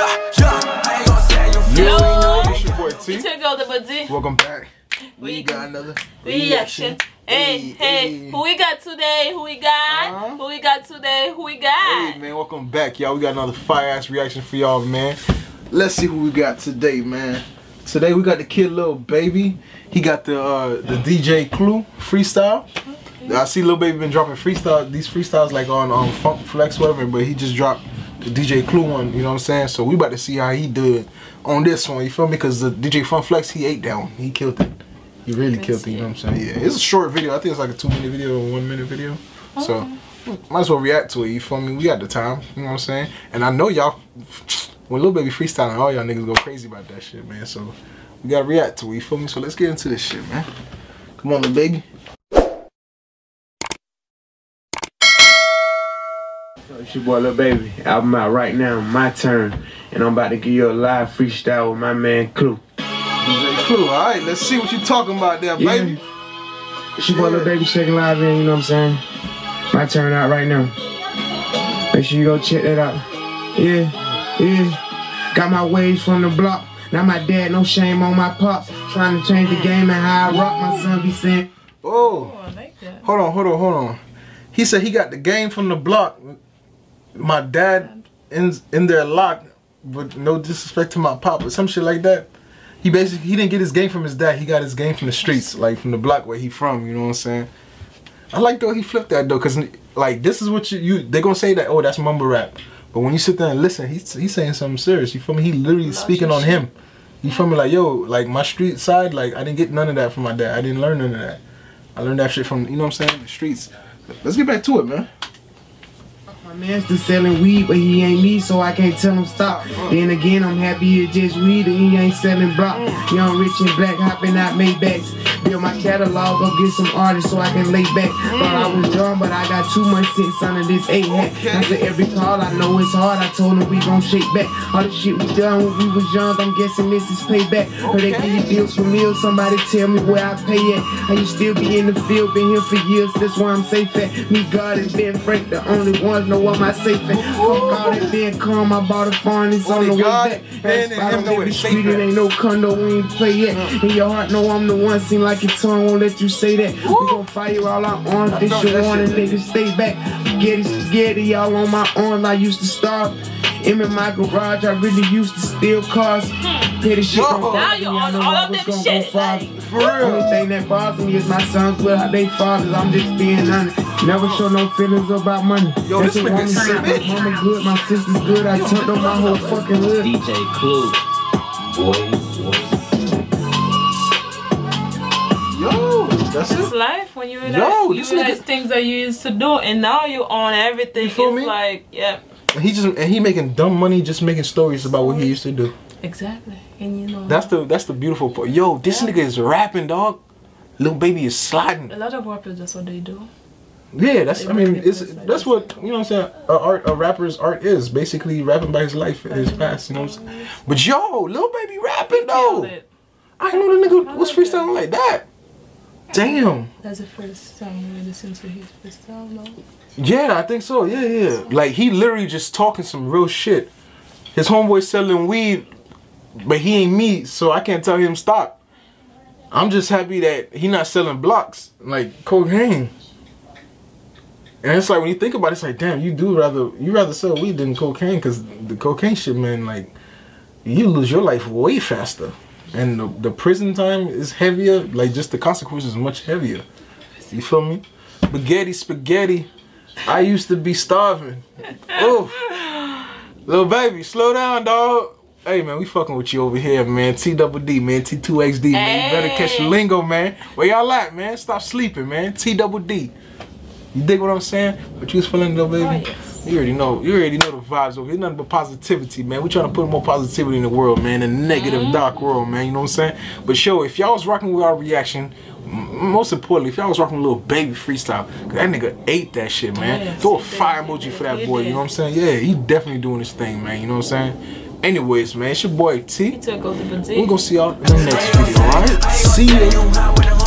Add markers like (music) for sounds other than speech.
Yeah, yeah. I ain't gonna say you feel Yo. it's your boy T. It's your girl, the Buddy. Welcome back. We We got another Reaction. Hey, Hey, hey, hey. who we got today? Who we got? Uh-huh. Who we got today? Who we got? Hey man, welcome back, y'all. We got another fire ass reaction for y'all, man. Let's see who we got today, man. Today we got the kid Little Baby. He got the uh the DJ Clue freestyle. I see Little Baby been dropping freestyle these freestyles like on um Funk Flex whatever, but he just dropped the DJ Clue one, you know what I'm saying? So we about to see how he did on this one, you feel me? Cause the DJ Funk Flex he ate down. He killed it. He really killed it, you know what I'm saying? Yeah. It's a short video. I think it's like a two minute video or one minute video. So might as well react to it, you feel me? We got the time, you know what I'm saying? And I know y'all, when Lil Baby freestyling, all y'all niggas go crazy about that shit, man. So we gotta react to it, you feel me? So let's get into this shit, man. Come on, Lil Baby. It's your boy Lil Baby. Album out right now, my turn. And I'm about to give you a live freestyle with my man Clue. DJ Clue, alright, let's see what you talking about there, Yeah. baby. It's your boy Lil Baby shaking live in, you know what I'm saying? My turn out right now. Make sure you go check that out. Yeah, yeah. Got my waves from the block. Now my dad, no shame on my pops. Trying to change the game and how I rock. My son be saying, Oh, Oh, I like that. hold on, hold on, hold on. He said he got the game from the block. My dad in in there locked, but no disrespect to my pop, but some shit like that. He basically he didn't get his game from his dad. He got his game from the streets, like from the block where he from. You know what I'm saying? I like though he flipped that though, cause like this is what you you they gonna say that oh that's mumble rap, but when you sit there and listen, he's he's saying something serious. You feel me? He literally speaking on him. You feel me? Like yo, like my street side, like I didn't get none of that from my dad. I didn't learn none of that. I learned that shit from you know what I'm saying the streets. Let's get back to it, man. My man's still selling weed, but he ain't me, so I can't tell him stop. Then again, I'm happy it's just weed and he ain't selling block. Young, rich, and black, hopping out Maybachs. Build my catalog, go get some artists so I can lay back. Thought I was young, but I got too much sense under this eight hat. Said every call, I know it's hard. I told him we gon' shake back. All the shit we done when we was young, I'm guessing this is payback. Heard they give you deals for meals, somebody tell me where I pay at. How you still be in the field, been here for years, that's why I'm safe at. Me, God, and Ben Frank, the only ones know what my safe at. Fuck all that Ben calm, I bought a phone, it's on the way back. That's and why I him don't know where live the street, it ain't no condo, we ain't play yet. Uh. In your heart, know I'm the one, seem like your tongue won't let you say that. We gon' fire all our arms, this felt your that warning, shit. niggas stay back. Spaghetti, spaghetti, y'all on my arms, I used to starve. Him in my garage, I really used to steal cars. Hmm. Petty shit Yo. don't Now bother you me, I on all I of was them gonna shit, go far. like- For real. Only thing that bothers me is my sons with how they fathers. I'm just being honest. Never show no feelings about money. Yo, That's this what nigga woman said. sick. My mama good, my sister's good. I turned on my whole fucking hood. DJ Clue. Boy, Yo, that's It's it. life when you realize, Yo, you realize nigga- things that you used to do, and now you own everything. You feel it's me? like, yeah, And he just and he making dumb money, just making stories about what he used to do. exactly. And you know, That's the that's the beautiful part. Yo, this Yeah. nigga is rapping, dog. Little baby is sliding. a lot of rappers. That's what they do. Yeah, that's I mean, it's like that's what you know. what I'm saying a art a rapper's art is basically rapping by his life, his past. You know what I'm saying? But yo, little baby rapping though. I know the nigga was freestyling like that. Damn. That's the first time we listen to his freestyle, no? Yeah, I think so. Yeah, yeah. Like he literally just talking some real shit. His homeboy selling weed, but he ain't me, so I can't tell him stop. I'm just happy that he not selling blocks like cocaine. And it's like when you think about it, it's like damn, you do rather you rather sell weed than cocaine because the cocaine shit, man, like you lose your life way faster, and the, the prison time is heavier. Like just the consequences is much heavier. You feel me? Spaghetti, spaghetti. I used to be starving. (laughs) Oh, little baby, slow down, dog. Hey man, we fucking with you over here, man. T double D, man. T two XD, man. You better catch the lingo, man. Where y'all at, man? Stop sleeping, man. T double D. You dig what I'm saying? What you was feeling, little baby? Oh, yes. You already know. You already know the vibes over here. Nothing but positivity, man. We trying to put more positivity in the world, man. A negative, Mm-hmm. dark world, man. You know what I'm saying? But show, if y'all was rocking with our reaction, most importantly, if y'all was rocking a little baby freestyle, that nigga ate that shit, man. Throw a did. fire emoji for that boy. You know what I'm saying? Yeah, he definitely doing his thing, man. You know what I'm saying? Anyways, man, it's your boy T. He took over We're gonna see y'all in the next video, alright? See ya.